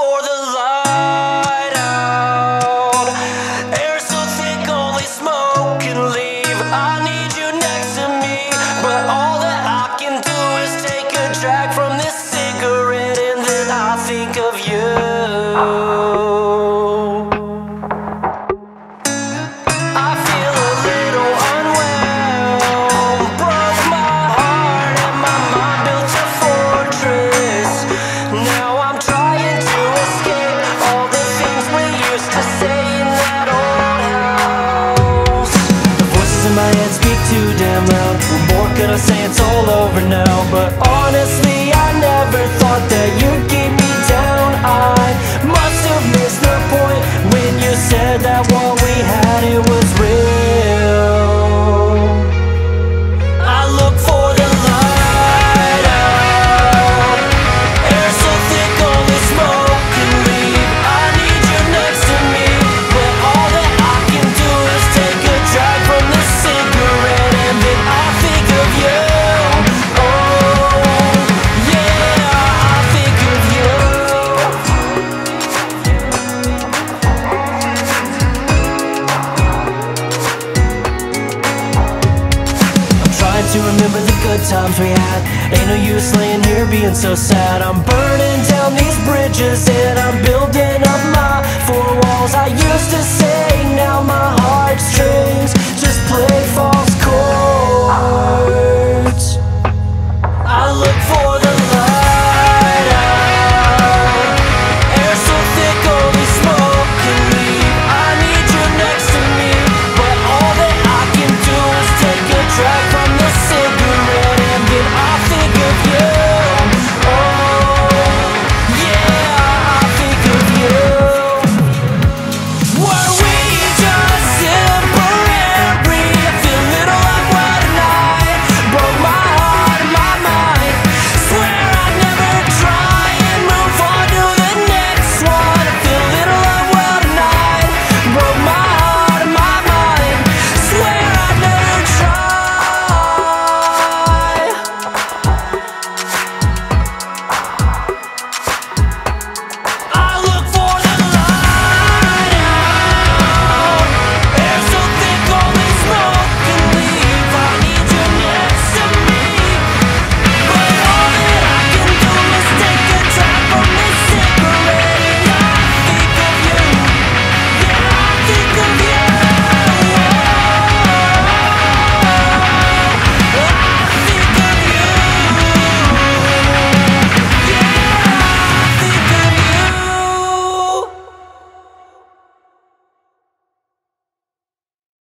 for the light out. Air so thick, only smoke can leave. I need you next to me, but all that I can do is take a drag from this cigarette, and then I think of you. I say? It's all over now. But honestly, remember the good times we had. Ain't no use laying here being so sad. I'm burning down these bridges and I'm building up my four walls. I used to say, now